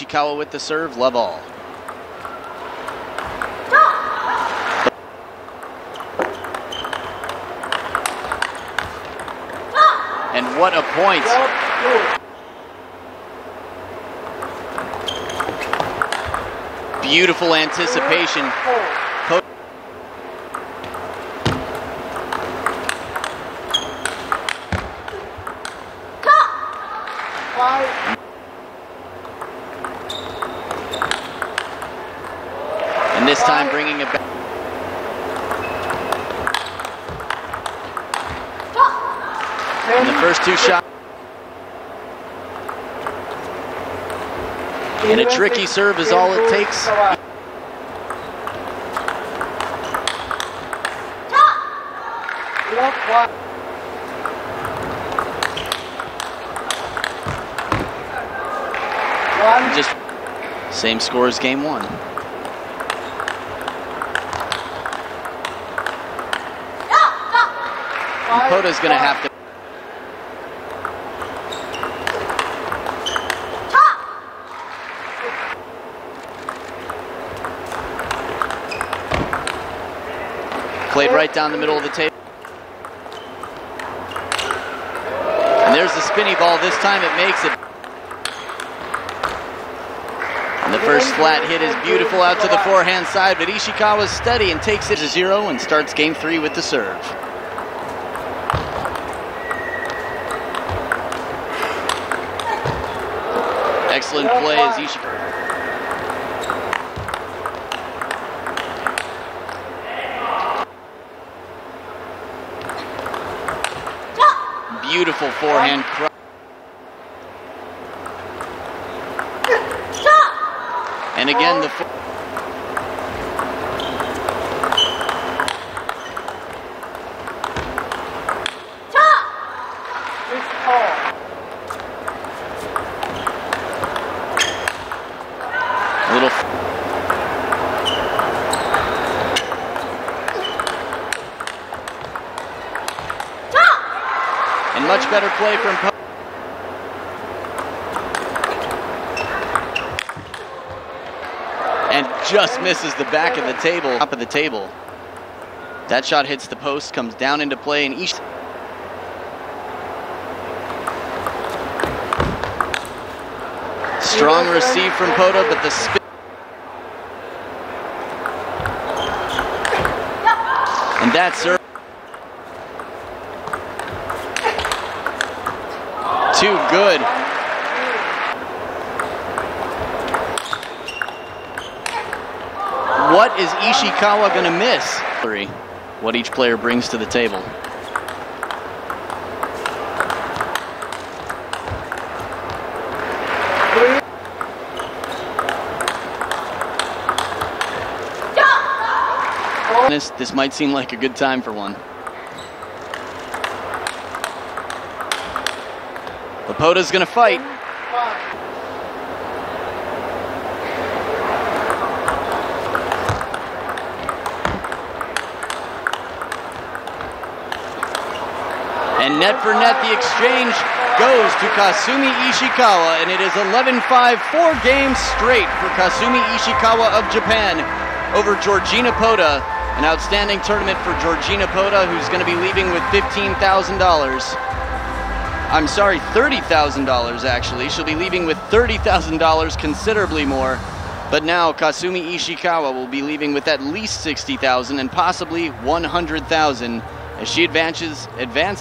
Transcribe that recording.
Ishikawa with the serve, love all. And what a point. Beautiful anticipation. Po- And this time bringing it back. And the first two shots. And a tricky serve is all it takes. Just same score as game one. And Pota's going to have to. Played right down the middle of the table. And there's the spinny ball. This time it makes it. And the first flat hit is beautiful out to the forehand side, but Ishikawa's steady and takes it to zero and starts game three with the serve. Excellent play as Ishikawa. Beautiful forehand. And again, the fo- a little. And much better play from. Po- and just misses the back of the table, top of the table. That shot hits the post, comes down into play, and Ish. Strong receive from Pota, but the spin. And that serve. Too good. What is Ishikawa going to miss? What each player brings to the table. This, this might seem like a good time for one. Lapota's going to fight. And net for net, the exchange goes to Kasumi Ishikawa, and it is 11 5, four games straight for Kasumi Ishikawa of Japan over Georgina Pota. An outstanding tournament for Georgina Pota, who's going to be leaving with $15,000. I'm sorry, $30,000 actually. She'll be leaving with $30,000, considerably more. But now Kasumi Ishikawa will be leaving with at least 60,000 and possibly 100,000 as she advances advances